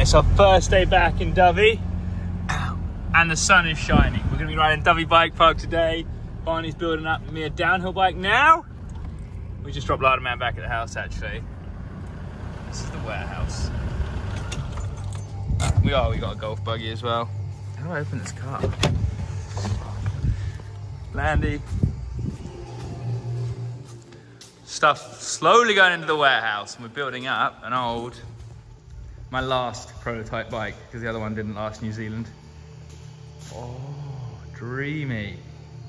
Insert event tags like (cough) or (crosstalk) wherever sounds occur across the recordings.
Right, it's our first day back in Dyfi, and the sun is shining. We're gonna be riding Dyfi Bike Park today. Barney's building up me a downhill bike now. We just dropped Lada Man back at the house actually. This is the warehouse. We are, we got a golf buggy as well. How do I open this car? Landy. Stuff slowly going into the warehouse and we're building up an old, my last prototype bike because the other one didn't last New Zealand. Oh, dreamy.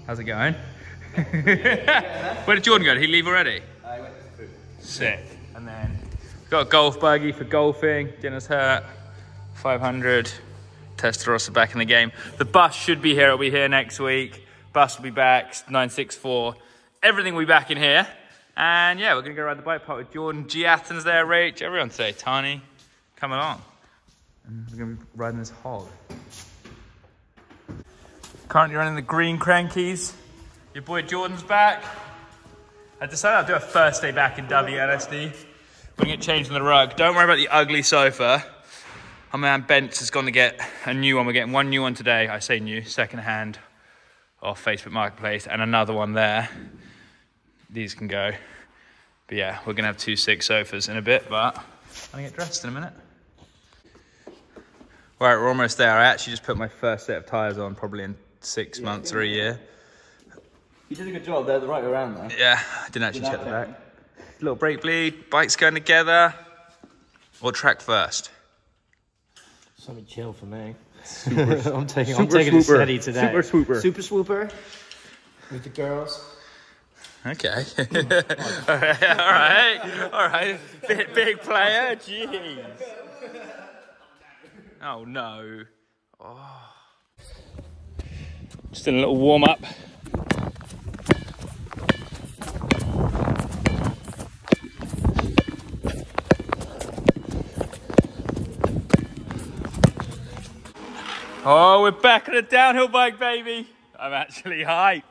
How's it going? (laughs) Where did Jordan go? Did he leave already? Uh, I went to food. Sick. And then got a golf buggy for golfing. Dinner's hurt. 500. Testarossa back in the game. The bus should be here. It'll be here next week. Bus will be back. 964. Everything will be back in here. And yeah, we're gonna go ride the bike park with Jordan. G Athens there, Rach, everyone today. Tani, come along. And we're gonna be riding this hog. Currently running the green crankies. Your boy Jordan's back. I decided I'll do a first day back in WLSD. We're gonna get changed on the rug. Don't worry about the ugly sofa. Our man Bence has gone to get a new one. We're getting one new one today. I say new, second hand off Facebook Marketplace, and another one there. These can go. But yeah, we're gonna have two sick sofas in a bit, but I'm gonna get dressed in a minute. Right, we're almost there. I actually just put my first set of tyres on probably in six months or a year. You did a good job. They're the right way around though. Yeah, I didn't actually check the Without back. Little brake bleed, bikes going together. What track first? Something chill for me. (laughs) I'm taking, I'm super taking it swooper. steady today. Super swooper. Super swooper with the girls. Okay. (laughs) all right, all right, all right. Big, big player, jeez. Oh no. Oh. Just doing a little warm up. Oh, we're back on a downhill bike, baby. I'm actually hyped.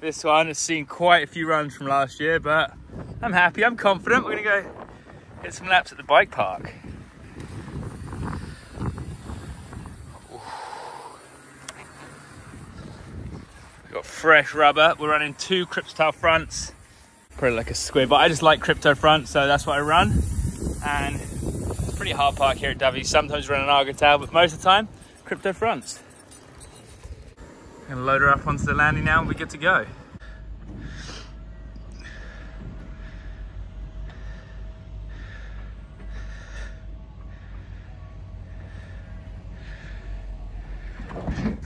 This one has seen quite a few runs from last year, but I'm happy, I'm confident. We're gonna go hit some laps at the bike park. Got fresh rubber. We're running two Crypto fronts. Probably like a squid, but I just like Crypto fronts, so that's what I run. And it's pretty hard park here at Dyfi. Sometimes we run an Argotal, but most of the time, Crypto fronts. Gonna load her up onto the landing now and we're good to go.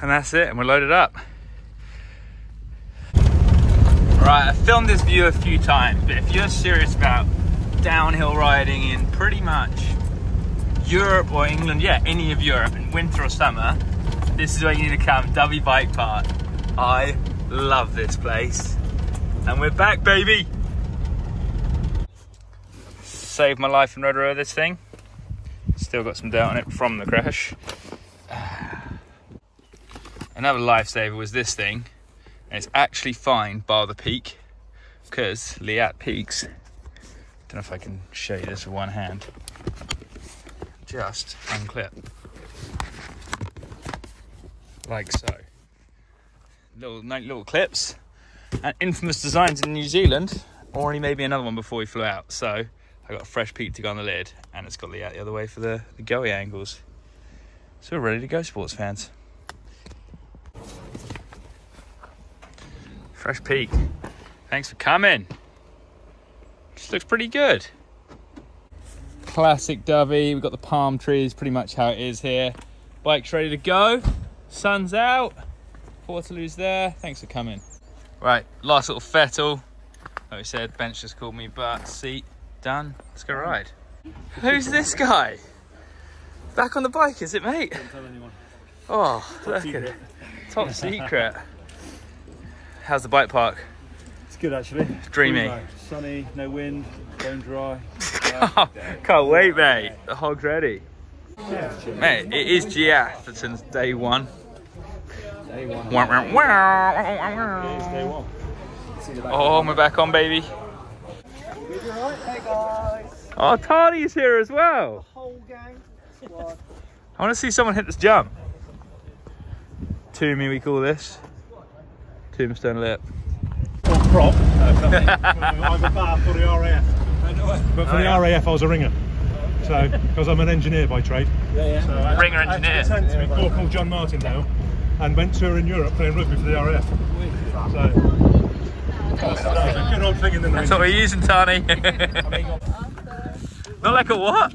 And that's it, and we're loaded up. Right, I filmed this view a few times, but if you're serious about downhill riding in pretty much Europe or England, yeah, any of Europe, in winter or summer, this is where you need to come, Dyfi Bike Park. I love this place. And we're back, baby! Saved my life in over this thing. Still got some dirt on it from the crash. (sighs) Another lifesaver was this thing. It's actually fine bar the peak. Because Liat peaks. Don't know if I can show you this with one hand. Just unclip like so. Little little clips and infamous designs in New Zealand, or he maybe another one before he flew out. So I got a fresh peak to go on the lid, and it's got the the other way for the, the goey angles. So we're ready to go, sports fans. Fresh peak. Thanks for coming. Just looks pretty good. Classic Dyfi. We've got the palm trees, pretty much how it is here. Bike's ready to go. Sun's out. Portaloo's there. Thanks for coming. Right, last little fettle. Like we said, bench just called me, but seat done. Let's go ride. Who's this guy? Back on the bike, is it, mate? Don't tell anyone. Oh, look at it. Top secret. How's the bike park? It's good actually. It's dreamy. Sunny, no wind, bone dry. (laughs) Can't wait, mate. The hog's ready. Mate, it is G Atherton's day one. Day one. Wow, wow, It is day one. See the back. Oh, we're back on, baby. Hey guys. Oh, Tani's here as well. Whole gang. I want to see someone hit this jump. Tombie, we call this. Tombstone lip. or prop. (laughs) Uh, I'm a bar for the RAF. But for Oh, the yeah. RAF, I was a ringer. So, (laughs) because I'm an engineer by trade. So I- Ringer I engineer. actually sent to me Corporal John Martindale and went touring Europe playing rugby for the RAF. So, that's, that's a good old thing in the That's what we're using, Tani. (laughs) not like a what?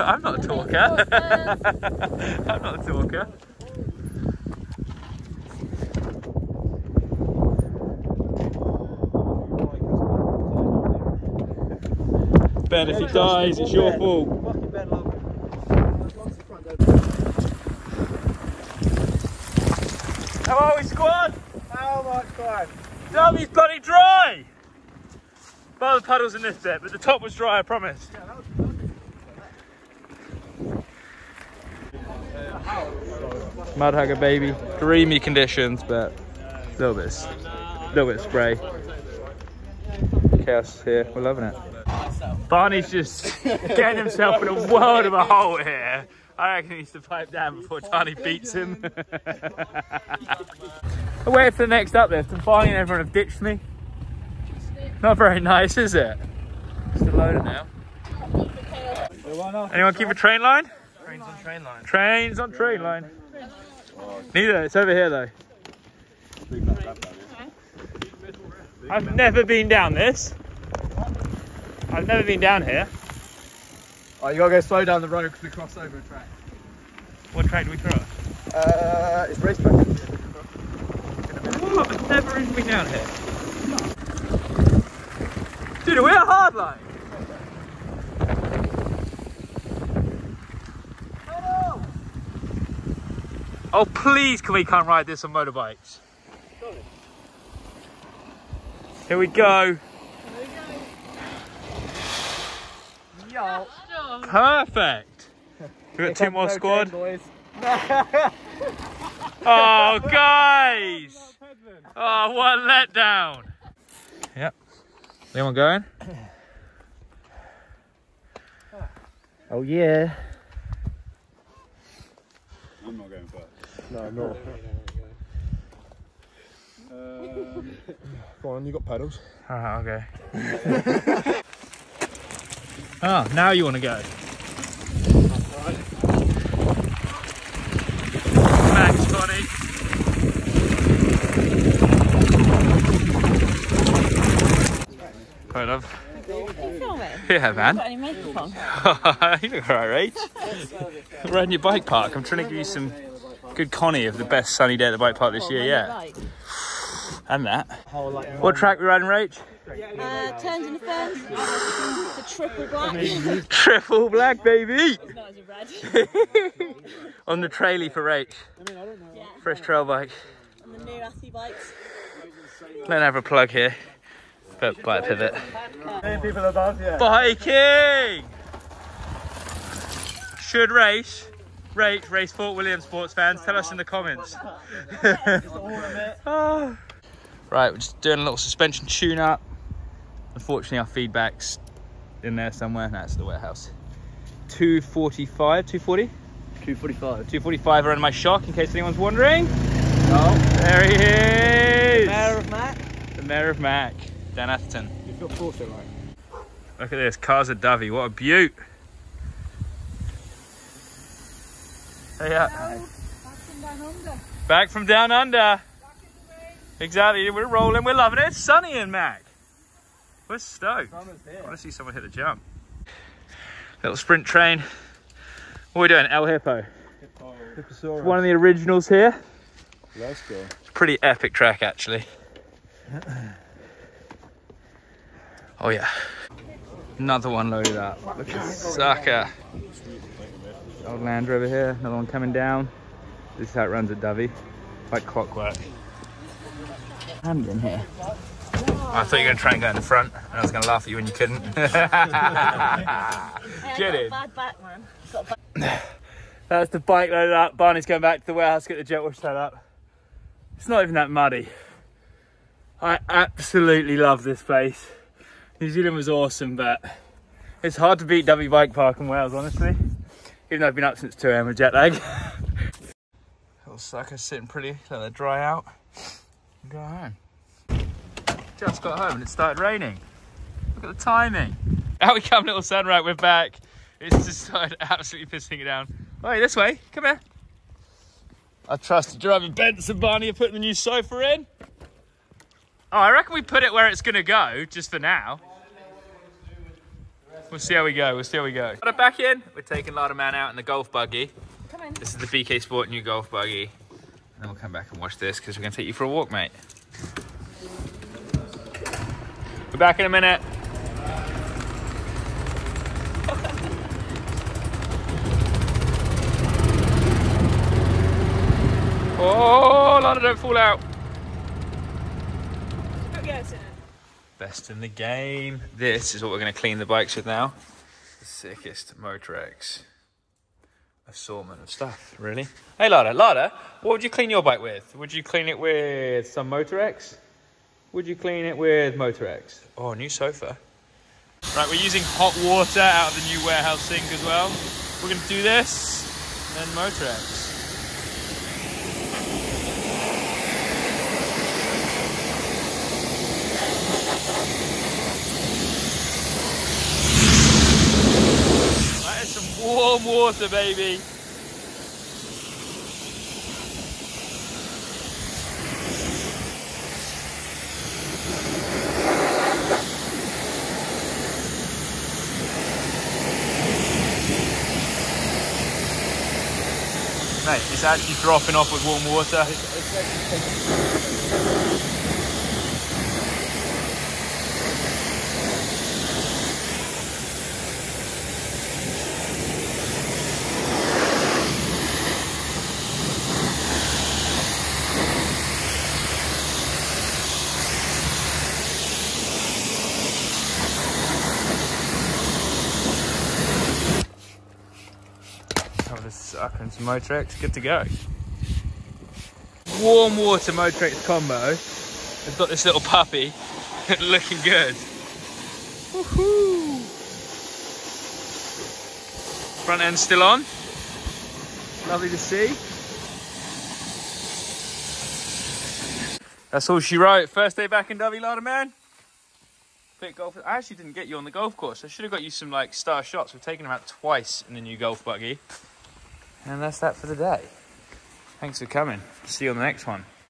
I'm not a talker. I'm not a talker. Ben, if he dies, it's your fault. How are we, squad? How am I, squad? Derby's bloody dry! Bar the puddles in this bit, but the top was dry, I promise. Mud hugger baby, dreamy conditions, but a little bit, a little bit of spray. Chaos here, we're loving it. Barney's just getting himself in a world of a hole here. I reckon he needs to pipe down before Tani beats him. (laughs) I waited for the next uplift and Barney and everyone have ditched me. Not very nice, is it? Just a loader now. Anyone keep a train line? Trains on train line. Trains on train line. Neither, it's over here though. I've never been down this. I've never been down here. Oh, you gotta go slow down the road because we cross over a track. What track do we cross? Uh, it's racetrack. Oh, I've never even been down here. Dude, we're hard line. Oh, please, can we come ride this on motorbikes? Here we go. Perfect. We got two more squad. (laughs) Oh, guys! Oh, what a letdown! Yep. Anyone going? (coughs) Oh yeah. I'm not going first. No, no. Um, go on, you got pedals. Okay. (laughs) (laughs) oh, now you want to go. Max, Connie. Kind of. You filming? Yeah, man. Got any makeup on? (laughs) you look alright, Rach. (laughs) Riding your bike park. I'm trying to give you some good Connie of the best sunny day at the bike park this year, yeah. Right. And that. What track we riding, Rach? Uh, turns in the ferns. It's a triple black. (laughs) Triple black, baby! not as a red. (laughs) On the trailie for Rach. Fresh trail bike. And the new Athy bikes. Let have a plug here. But bike pivot. people above. Biking! Should race. Rate, race Fort William sports fans. Tell us in the comments. Oh. (laughs) Right, we're just doing a little suspension tune up. Unfortunately, our feedback's in there somewhere. No, it's the warehouse. 245, 240? 245. 245 around my shock, in case anyone's wondering. Oh, There he is! The Mayor of Mach. The Mayor of Mach, Dan Atherton. You've got four still, right? Look at this, cars of Dyfi, what a beaut. Hey, yeah. Back from down under. Back from down under. Exactly, we're rolling, we're loving it. It's sunny in Mach. We're stoked. I want to see someone hit the jump. Little sprint train. What are we doing? El Hippo. Hippo. It's one of the originals here. Let's go. It's a pretty epic track, actually. (clears throat) Oh yeah. Another one loaded up. Look at sucker. Old Land Rover here. Another one coming down. This is how it runs at Dyfi. Like clockwork. Hand in here. I thought you were going to try and go in the front, and I was going to laugh at you when you couldn't. (laughs) Get it. Bad back, man. Got a bad (sighs) That's the bike loaded up. Barney's going back to the warehouse to get the jet wash set up. It's not even that muddy. I absolutely love this place. New Zealand was awesome, but it's hard to beat W Bike Park in Wales, honestly. Even though I've been up since 2 a.m. with jet lag. (laughs) Little sucker sitting pretty, let it dry out. And go home. Just got home and it started raining. Look at the timing. Out we come, little sunrise, we're back. It's just started absolutely pissing it down. Oh, hey, this way, come here. I trust trusted driving Benson Barney are putting the new sofa in. Oh, I reckon we put it where it's gonna go, just for now. We'll see how we go, we'll see how we go. Got it back in. We're taking Lada Man out in the golf buggy. Come in. This is the BK Sport new golf buggy. And then we'll come back and watch this because we're gonna take you for a walk, mate. We're back in a minute. (laughs) Oh, Lana, don't fall out. Best in the game. This is what we're going to clean the bikes with now. The sickest Motorex assortment of stuff, really. Hey, Lada, Lada, what would you clean your bike with? Would you clean it with some Motorex? Would you clean it with Motorex? Oh, new sofa. Right, we're using hot water out of the new warehouse sink as well. We're going to do this, then Motorex. That is some warm water, baby. Mate, it's actually dropping off with warm water. Have this sucker and some Motorex, good to go. Warm water Motorex combo. I've got this little puppy (laughs) looking good. Woohoo! Front end still on. Lovely to see. That's all she wrote. First day back in W Lada man. Bit golf. I actually didn't get you on the golf course. I should have got you some like star shots. We've taken them out twice in the new golf buggy. And that's that for the day. Thanks for coming. See you on the next one.